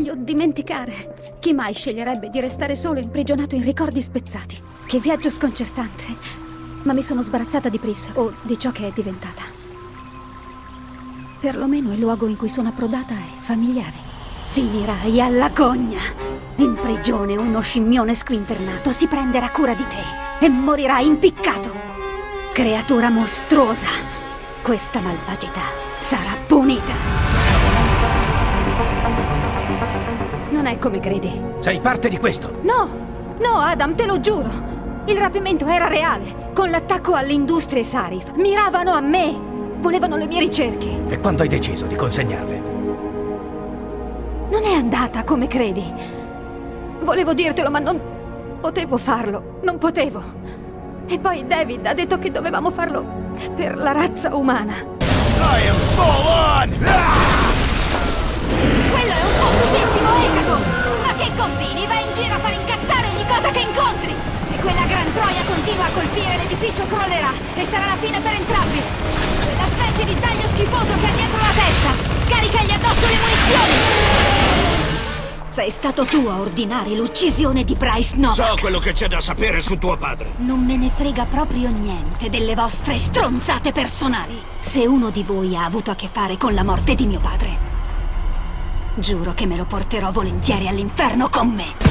voglio dimenticare. Chi mai sceglierebbe di restare solo imprigionato in ricordi spezzati? Che viaggio sconcertante. Ma mi sono sbarazzata di Pris, o di ciò che è diventata. Perlomeno il luogo in cui sono approdata è familiare. Finirai alla gogna. In prigione uno scimmione squinternato si prenderà cura di te e morirai impiccato. Creatura mostruosa. Questa malvagità sarà punita. È come credi. Sei parte di questo. No, no, Adam, te lo giuro. Il rapimento era reale. Con l'attacco all'industria Sarif. Miravano a me. Volevano le mie ricerche. E quando hai deciso di consegnarle? Non è andata come credi. Volevo dirtelo, ma non potevo farlo. Non potevo. E poi David ha detto che dovevamo farlo per la razza umana. I am full on! Quello continua a colpire, l'edificio crollerà e sarà la fine per entrambi! Quella specie di taglio schifoso che ha dietro la testa! Scaricagli addosso le munizioni! Sei stato tu a ordinare l'uccisione di Bryce Novak. So quello che c'è da sapere su tuo padre. Non me ne frega proprio niente delle vostre stronzate personali. Se uno di voi ha avuto a che fare con la morte di mio padre, giuro che me lo porterò volentieri all'inferno con me.